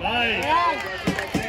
Nice.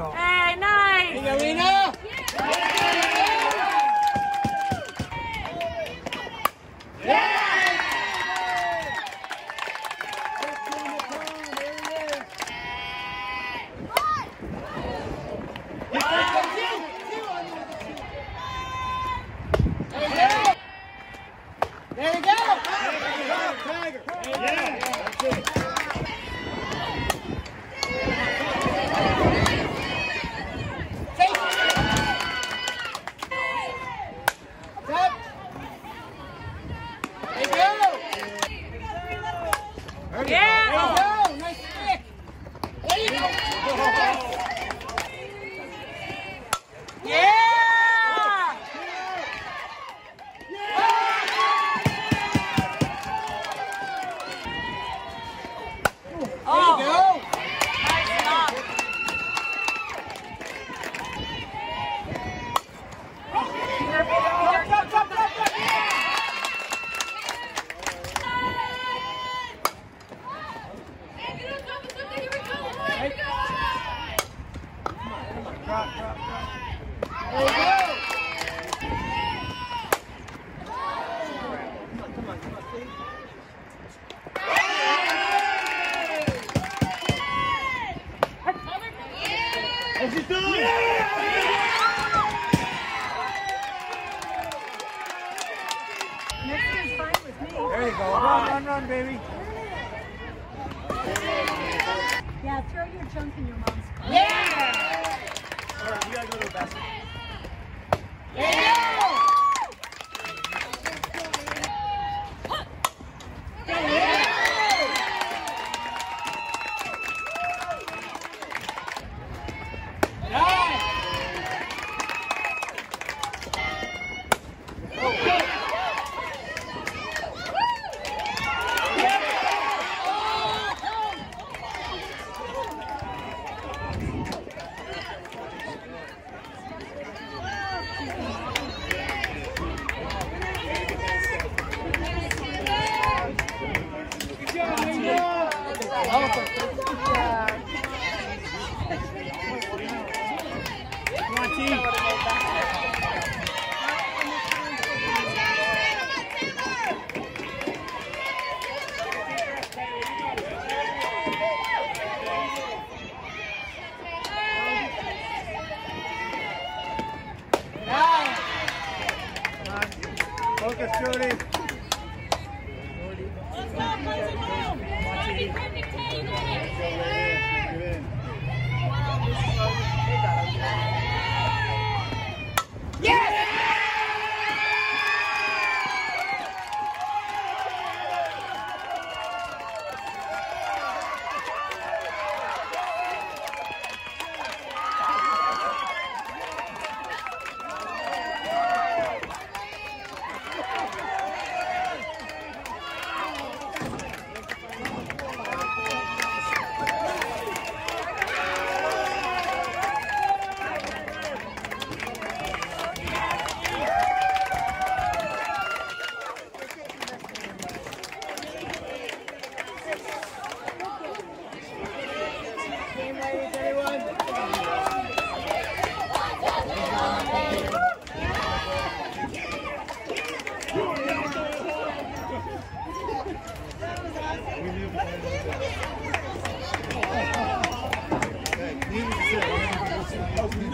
You go. Hey, nice. Igorina. There you go. Tiger. Yeah. That's it. Take it. Set. There you go. There you Yeah. go. Nice stick. There you go. Yeah. There you Oh, go. nice job. Jump, jump, jump, jump, jump. There you go. What's he doing? There you go. Run, run, run, baby. Yeah, throw your junk in your mom's car. Yeah. All right, we gotta go to the basket. Focus, Jody.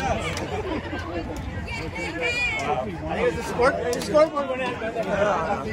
I think it's the score, the scoreboard went out.